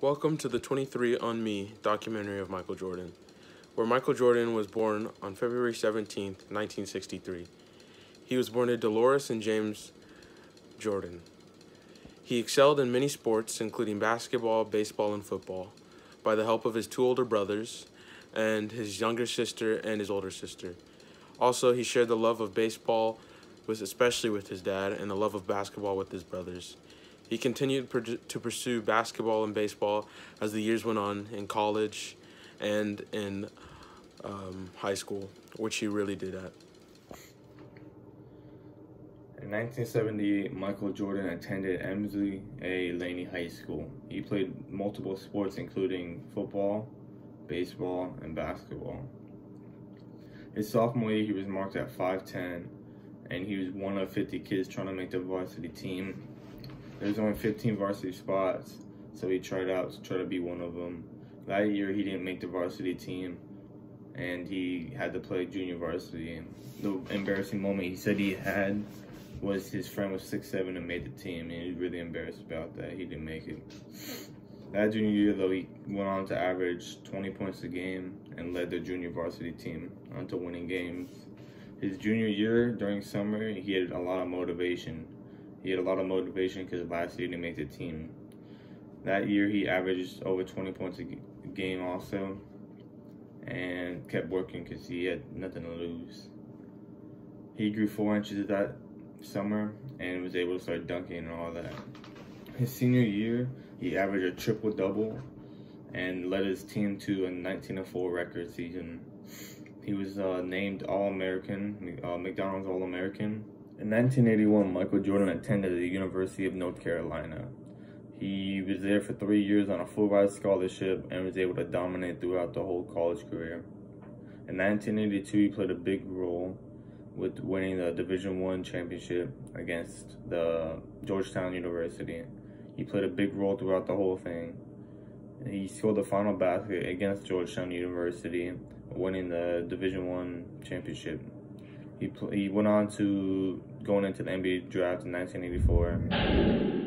Welcome to the 23 on Me documentary of Michael Jordan, where Michael Jordan was born on February 17, 1963. He was born to Deloris and James Jordan. He excelled in many sports, including basketball, baseball, and football, by the help of his two older brothers and his younger sister and his older sister. Also, he shared the love of baseball, with especially with his dad, and the love of basketball with his brothers. He continued to pursue basketball and baseball as the years went on in college and in um, high school, which he really did at. In 1978, Michael Jordan attended Emsley A. Laney High School. He played multiple sports, including football, baseball, and basketball. His sophomore year, he was marked at 5'10, and he was one of 50 kids trying to make the varsity team there's only 15 varsity spots, so he tried out to try to be one of them. That year, he didn't make the varsity team, and he had to play junior varsity. And the embarrassing moment he said he had was his friend was six seven and made the team, and he was really embarrassed about that. He didn't make it. That junior year, though, he went on to average 20 points a game and led the junior varsity team onto winning games. His junior year, during summer, he had a lot of motivation he had a lot of motivation because last year he make the team. That year he averaged over 20 points a game also and kept working because he had nothing to lose. He grew four inches that summer and was able to start dunking and all that. His senior year, he averaged a triple double and led his team to a 19 4 record season. He was uh, named All American, uh, McDonald's All American in 1981, Michael Jordan attended the University of North Carolina. He was there for three years on a full ride scholarship and was able to dominate throughout the whole college career. In 1982, he played a big role with winning the Division One championship against the Georgetown University. He played a big role throughout the whole thing. He scored the final basket against Georgetown University, winning the Division One championship. He he went on to going into the NBA draft in 1984.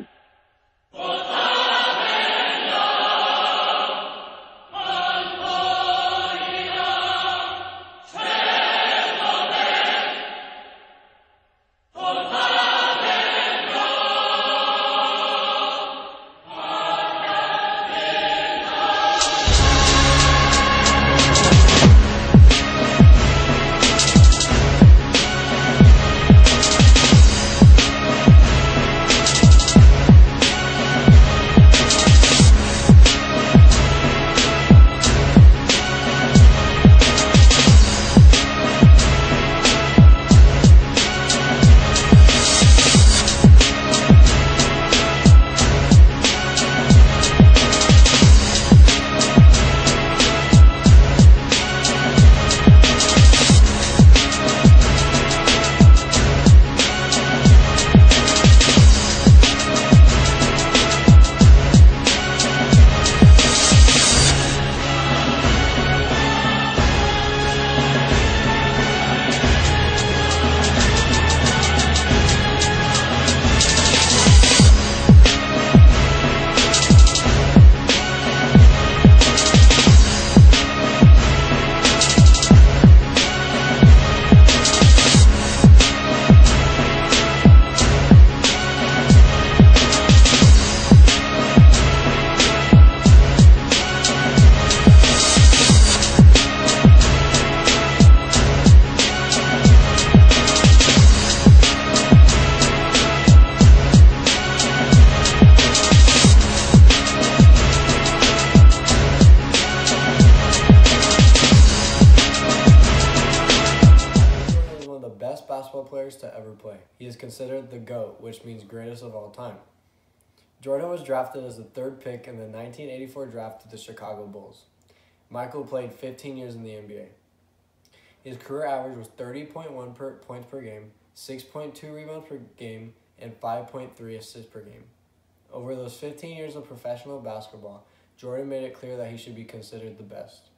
Players to ever play. He is considered the GOAT, which means greatest of all time. Jordan was drafted as the third pick in the 1984 draft to the Chicago Bulls. Michael played 15 years in the NBA. His career average was 30.1 per, points per game, 6.2 rebounds per game, and 5.3 assists per game. Over those 15 years of professional basketball, Jordan made it clear that he should be considered the best.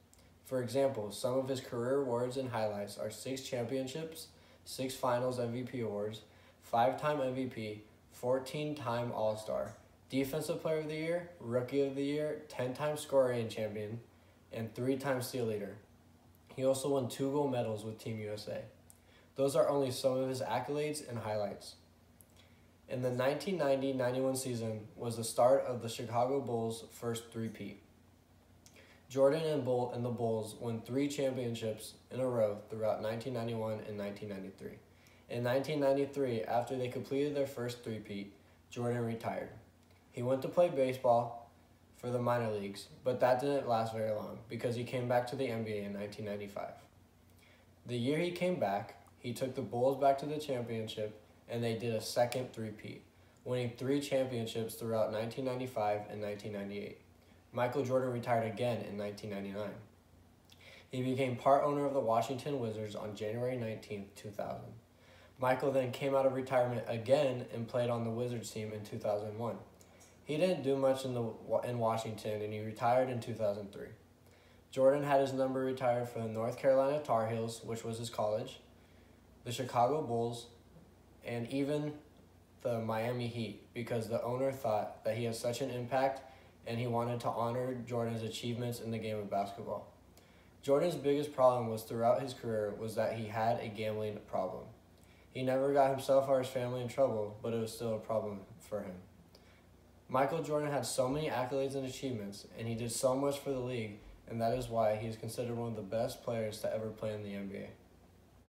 For example, some of his career awards and highlights are six championships, six finals MVP awards, five time MVP, 14 time All Star, Defensive Player of the Year, Rookie of the Year, 10 time scoring champion, and three time steal leader. He also won two gold medals with Team USA. Those are only some of his accolades and highlights. In the 1990-91 season was the start of the Chicago Bulls' first three-peat. Jordan and Bull and the Bulls won three championships in a row throughout 1991 and 1993. In 1993, after they completed their first three-peat, Jordan retired. He went to play baseball for the minor leagues, but that didn't last very long because he came back to the NBA in 1995. The year he came back, he took the Bulls back to the championship and they did a second three-peat, winning three championships throughout 1995 and 1998. Michael Jordan retired again in 1999. He became part owner of the Washington Wizards on January 19, 2000. Michael then came out of retirement again and played on the Wizards team in 2001. He didn't do much in the in Washington and he retired in 2003. Jordan had his number retired for the North Carolina Tar Heels, which was his college, the Chicago Bulls, and even the Miami Heat because the owner thought that he had such an impact and he wanted to honor Jordan's achievements in the game of basketball. Jordan's biggest problem was throughout his career was that he had a gambling problem. He never got himself or his family in trouble, but it was still a problem for him. Michael Jordan had so many accolades and achievements, and he did so much for the league, and that is why he is considered one of the best players to ever play in the NBA.